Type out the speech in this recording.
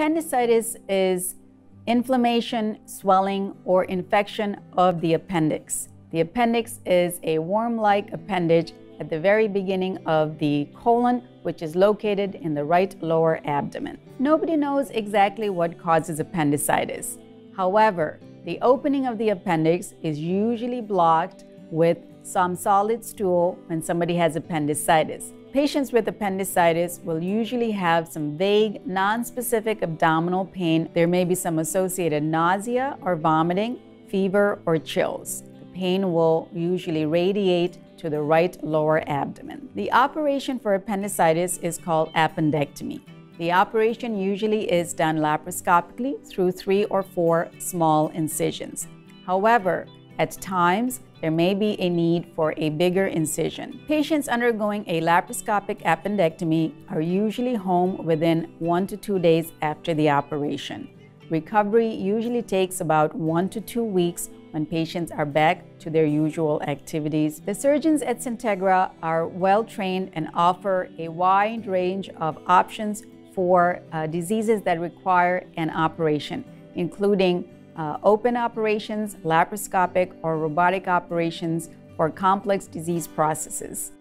Appendicitis is inflammation, swelling, or infection of the appendix. The appendix is a worm-like appendage at the very beginning of the colon, which is located in the right lower abdomen. Nobody knows exactly what causes appendicitis. However, the opening of the appendix is usually blocked with some solid stool when somebody has appendicitis. Patients with appendicitis will usually have some vague, nonspecific abdominal pain. There may be some associated nausea or vomiting, fever, or chills. The pain will usually radiate to the right lower abdomen. The operation for appendicitis is called appendectomy. The operation usually is done laparoscopically through three or four small incisions. However, at times, there may be a need for a bigger incision. Patients undergoing a laparoscopic appendectomy are usually home within one to two days after the operation. Recovery usually takes about one to two weeks when patients are back to their usual activities. The surgeons at Centegra are well trained and offer a wide range of options for uh, diseases that require an operation, including uh, open operations, laparoscopic or robotic operations for complex disease processes.